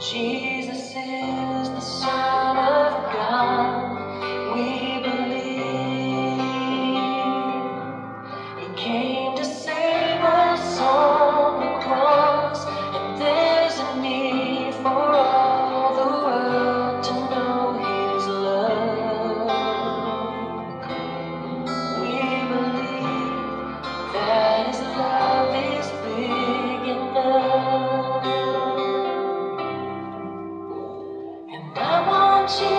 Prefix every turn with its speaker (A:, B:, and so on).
A: Jesus is the Son. you